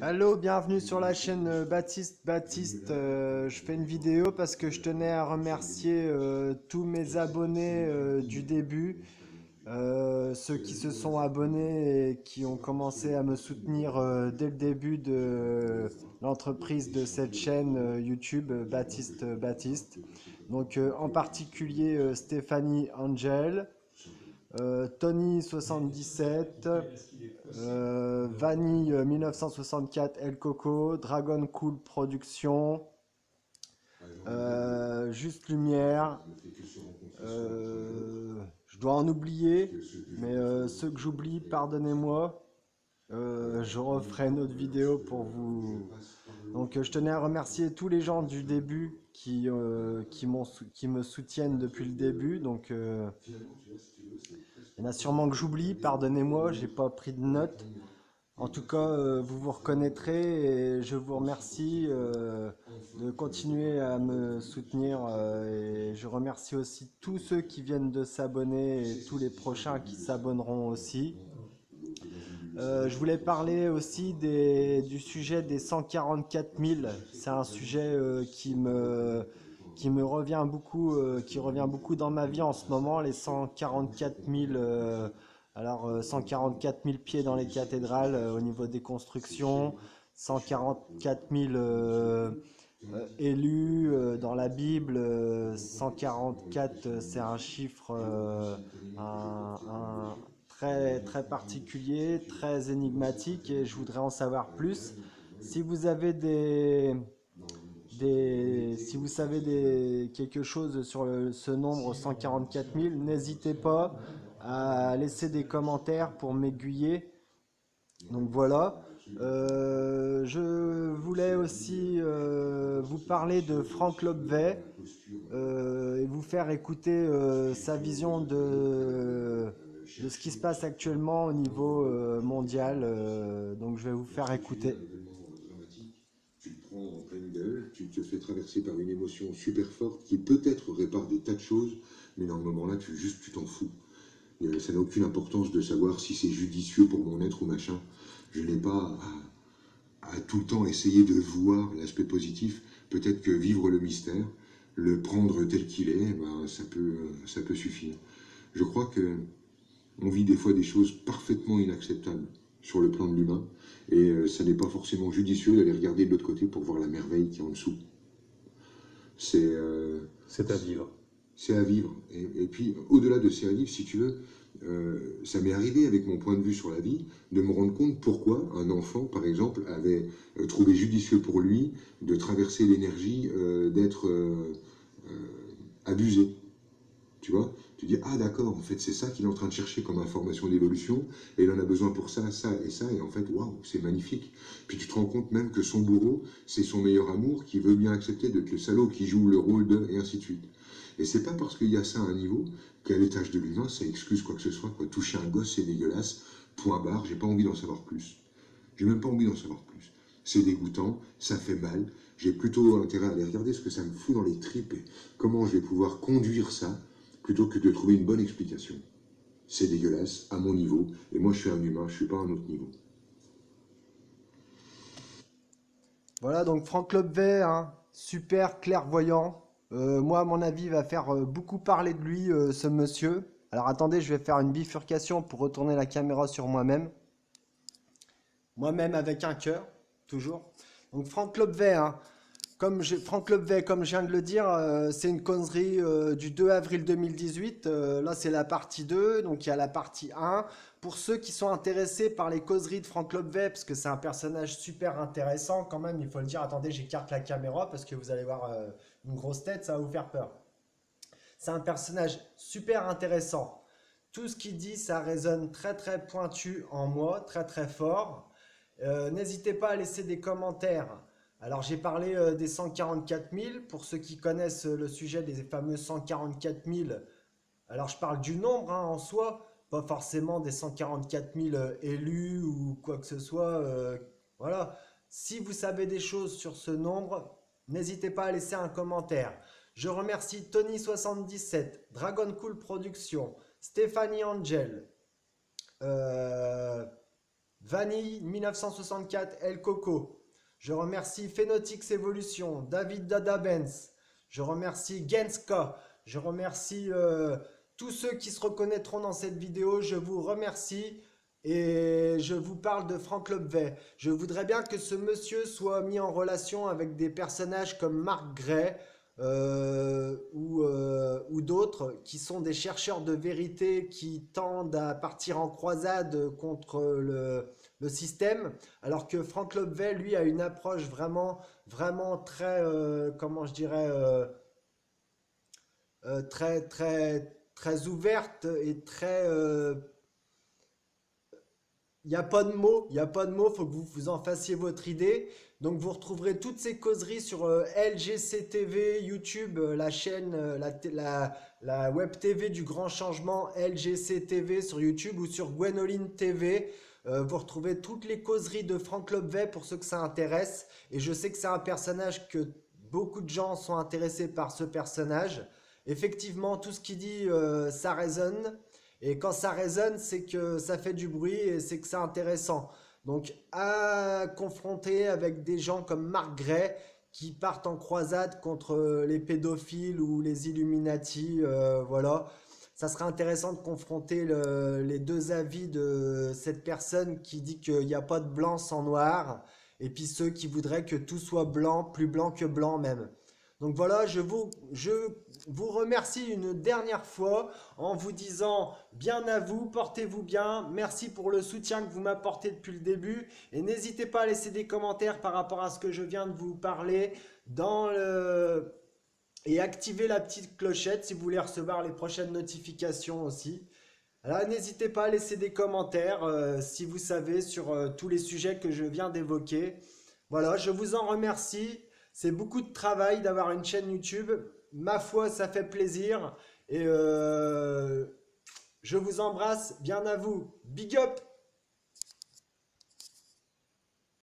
Allô, bienvenue sur la chaîne euh, Baptiste Baptiste. Euh, je fais une vidéo parce que je tenais à remercier euh, tous mes abonnés du début, ceux qui se sont abonnés et qui ont commencé à me soutenir dès le début de l'entreprise de cette chaîne YouTube Baptiste Baptiste. Donc en particulier Stéphanie Angel, euh, Tony 77, euh, Vanille 1964, El Coco, Dragon Cool Production, euh, Juste Lumière. je dois en oublier, mais ceux que j'oublie, pardonnez-moi. je referai une autre vidéo pour vous. Donc je tenais à remercier tous les gens du début qui, qui, qui me soutiennent depuis le début. Donc il y en a sûrement que j'oublie, pardonnez-moi, j'ai pas pris de notes. En tout cas, euh, vous vous reconnaîtrez et je vous remercie euh, de continuer à me soutenir euh, et je remercie aussi tous ceux qui viennent de s'abonner et tous les prochains qui s'abonneront aussi. Je voulais parler aussi du sujet des 144 000. C'est un sujet qui me qui me revient beaucoup, euh, qui revient beaucoup dans ma vie en ce moment, les 144 000, euh, alors 144 euh, 000 pieds dans les cathédrales au niveau des constructions, 144 000 élus dans la Bible, 144 c'est un chiffre très très particulier, très énigmatique et je voudrais en savoir plus. Si vous avez des si vous savez des, quelque chose sur ce nombre 144 000, n'hésitez pas à laisser des commentaires pour m'aiguiller. Donc voilà. Euh, je voulais aussi euh, vous parler de Frank Lobvet euh, et vous faire écouter sa vision de, de ce qui se passe actuellement au niveau mondial. donc je vais vous faire écouter en pleine gueule, tu te fais traverser par une émotion super forte qui peut-être répare des tas de choses, mais dans le moment-là, tu juste tu t'en fous. ça n'a aucune importance de savoir si c'est judicieux pour mon être ou machin. Je n'ai pas à, tout le temps essayer de voir l'aspect positif. Peut-être que vivre le mystère, le prendre tel qu'il est, ben, ça, peut, ça peut suffire. Je crois que on vit des fois des choses parfaitement inacceptables sur le plan de l'humain, et euh, ça n'est pas forcément judicieux d'aller regarder de l'autre côté pour voir la merveille qui est en dessous. C'est euh, à vivre. C'est à vivre. Et, puis, au-delà de ces à vivre, si tu veux, euh, ça m'est arrivé avec mon point de vue sur la vie de me rendre compte pourquoi un enfant, par exemple, avait trouvé judicieux pour lui de traverser l'énergie d'être abusé. Tu vois? Tu dis, ah d'accord, en fait, c'est ça qu'il est en train de chercher comme information d'évolution, et il en a besoin pour ça, ça et ça, et en fait, waouh, c'est magnifique. Puis tu te rends compte même que son bourreau, c'est son meilleur amour qui veut bien accepter d'être le salaud qui joue le rôle de, et ainsi de suite. Et c'est pas parce qu'il y a ça à un niveau qu'à l'étage de l'humain, ça excuse quoi que ce soit. Quoi. Toucher un gosse, c'est dégueulasse. Point barre, j'ai pas envie d'en savoir plus. J'ai même pas envie d'en savoir plus. C'est dégoûtant, ça fait mal. J'ai plutôt intérêt à aller regarder ce que ça me fout dans les tripes et comment je vais pouvoir conduire ça plutôt que de trouver une bonne explication. C'est dégueulasse, à mon niveau, et moi je suis un humain, je suis pas à un autre niveau. Voilà, donc Franck Lobvet, hein, super clairvoyant. Euh, moi, à mon avis, va faire euh, beaucoup parler de lui, euh, ce monsieur. Alors attendez, je vais faire une bifurcation pour retourner la caméra sur moi-même. Moi-même avec un cœur, toujours. Donc Franck Lobvet, hein, comme Franck Lobvet, comme je viens de le dire, euh, c'est une connerie euh, du 2 avril 2018. Euh, là, c'est la partie 2, donc il y a la partie 1. Pour ceux qui sont intéressés par les causeries de Franck Lobvet, parce que c'est un personnage super intéressant quand même, il faut le dire. Attendez, j'écarte la caméra parce que vous allez voir une grosse tête, ça va vous faire peur. C'est un personnage super intéressant. Tout ce qu'il dit, ça résonne très très pointu en moi, très très fort. N'hésitez pas à laisser des commentaires alors j'ai parlé euh, des 144 000. Pour ceux qui connaissent euh, le sujet des fameux 144 000, alors je parle du nombre hein, en soi, pas forcément des 144 000 euh, élus ou quoi que ce soit. voilà. Si vous savez des choses sur ce nombre, n'hésitez pas à laisser un commentaire. Je remercie Tony77, Dragon Cool Productions, Stéphanie Angel, Vanille 1964 El Coco. Je remercie Phenotix Evolution, David Dada Benz. Je remercie Genska. Je remercie euh, tous ceux qui se reconnaîtront dans cette vidéo. Je vous remercie et je vous parle de Frank Lobvet. Je voudrais bien que ce monsieur soit mis en relation avec des personnages comme Mark Gray euh, ou, euh, ou d'autres qui sont des chercheurs de vérité qui tendent à partir en croisade contre le, le système, alors que Frank Lobvet, lui, a une approche vraiment, vraiment très, euh, comment je dirais, très, très, très ouverte et très il n'y a pas de mots, il n'y a pas de mots, faut que vous vous en fassiez votre idée. Donc vous retrouverez toutes ces causeries sur euh, LGC YouTube, euh, la chaîne, euh, la, web TV du grand changement LGC TV sur YouTube ou sur Gwenoline TV. vous retrouvez toutes les causeries de Franck Lobvet pour ceux que ça intéresse. Et je sais que c'est un personnage que beaucoup de gens sont intéressés par ce personnage. Effectivement, tout ce qu'il dit, ça résonne. Et quand ça résonne, c'est que ça fait du bruit et c'est que c'est intéressant. Donc à confronter avec des gens comme Marc Gray qui partent en croisade contre les pédophiles ou les Illuminati, euh, voilà. Ça serait intéressant de confronter les deux avis de cette personne qui dit qu'il n'y a pas de blanc sans noir, et puis ceux qui voudraient que tout soit blanc, plus blanc que blanc même. Donc voilà, je vous, remercie une dernière fois en vous disant bien à vous, portez-vous bien, merci pour le soutien que vous m'apportez depuis le début et n'hésitez pas à laisser des commentaires par rapport à ce que je viens de vous parler dans le... et activez la petite clochette si vous voulez recevoir les prochaines notifications aussi. Alors n'hésitez pas à laisser des commentaires euh, si vous savez sur euh, tous les sujets que je viens d'évoquer. Voilà, je vous en remercie. C'est beaucoup de travail d'avoir une chaîne YouTube. Ma foi, ça fait plaisir. Et euh, je vous embrasse bien à vous. Big up